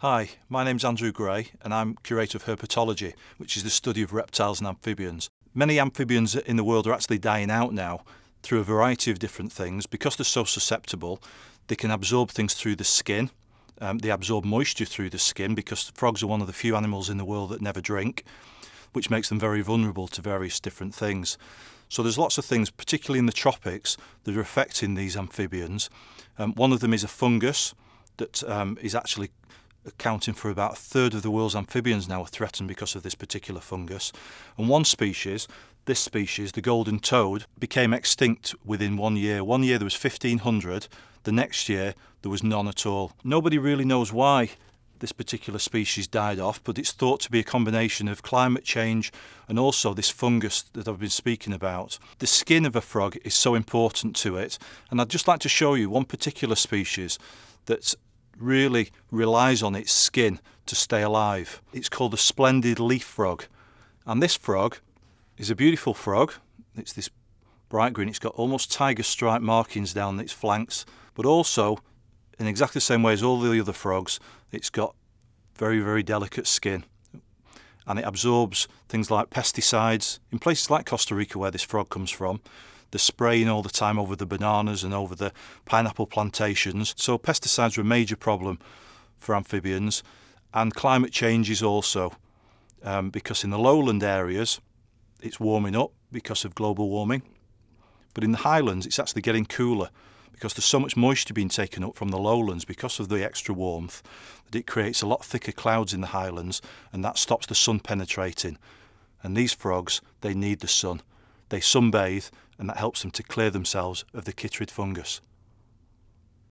Hi, my name's Andrew Gray and I'm Curator of Herpetology, which is the study of reptiles and amphibians. Many amphibians in the world are actually dying out now through a variety of different things. Because they're so susceptible, they can absorb things through the skin. Um, they absorb moisture through the skin because frogs are one of the few animals in the world that never drink, which makes them very vulnerable to various different things. So there's lots of things, particularly in the tropics, that are affecting these amphibians. Um, one of them is a fungus that um, is actually accounting for about a third of the world's amphibians now are threatened because of this particular fungus. And one species, this species, the golden toad, became extinct within one year. One year there was 1,500, the next year there was none at all. Nobody really knows why this particular species died off, but it's thought to be a combination of climate change and also this fungus that I've been speaking about. The skin of a frog is so important to it, and I'd just like to show you one particular species that really relies on its skin to stay alive. It's called the splendid leaf frog, and this frog is a beautiful frog. It's this bright green, it's got almost tiger stripe markings down its flanks, but also in exactly the same way as all the other frogs, it's got very, very delicate skin. And it absorbs things like pesticides. In places like Costa Rica, where this frog comes from, they're spraying all the time over the bananas and over the pineapple plantations. So pesticides were a major problem for amphibians. And climate change is also, um, because in the lowland areas, it's warming up because of global warming. But in the highlands, it's actually getting cooler because there's so much moisture being taken up from the lowlands because of the extra warmth that it creates a lot thicker clouds in the highlands and that stops the sun penetrating. And these frogs, they need the sun. They sunbathe and that helps them to clear themselves of the chytrid fungus.